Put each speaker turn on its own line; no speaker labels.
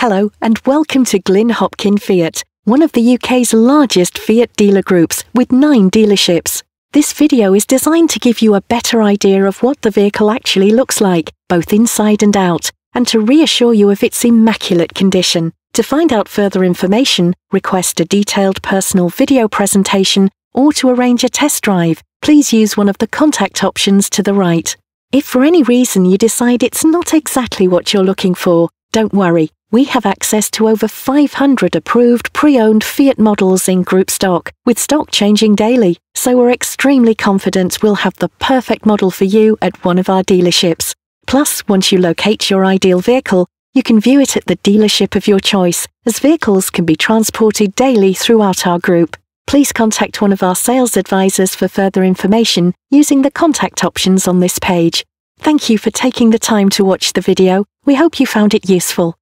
Hello and welcome to Glyn Hopkin Fiat, one of the UK's largest Fiat dealer groups with nine dealerships. This video is designed to give you a better idea of what the vehicle actually looks like, both inside and out, and to reassure you of its immaculate condition. To find out further information, request a detailed personal video presentation, or to arrange a test drive, please use one of the contact options to the right. If for any reason you decide it's not exactly what you're looking for, don't worry, we have access to over 500 approved pre-owned Fiat models in group stock, with stock changing daily, so we're extremely confident we'll have the perfect model for you at one of our dealerships. Plus, once you locate your ideal vehicle, you can view it at the dealership of your choice, as vehicles can be transported daily throughout our group. Please contact one of our sales advisors for further information using the contact options on this page. Thank you for taking the time to watch the video. We hope you found it useful.